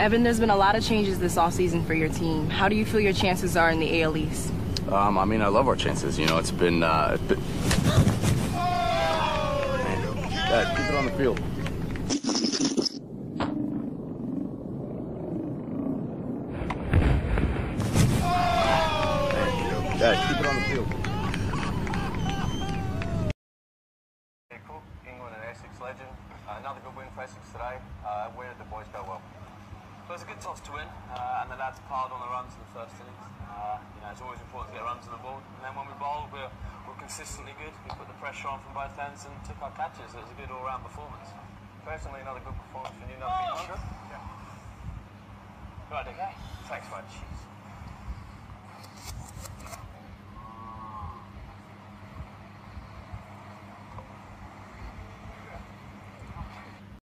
Evan, there's been a lot of changes this offseason for your team. How do you feel your chances are in the AL East? Um, I mean, I love our chances. You know, it's been. Uh, it's been... Dad, keep it on the field. Dad, keep it on the field. Cook, England and Essex legend. Uh, another good win for Essex today. Uh, where did the boys go well? Well, it was a good toss to win, uh, and the lads piled on the runs in the first innings. Uh, you know, it's always important to get runs on the board. And then when we bowled, we were, we were consistently good. We put the pressure on from both ends and took our catches. It was a good all-round performance. Personally, another good performance for you. Nothing Oh. Yeah. Right, okay. Thanks, mate. Cheers.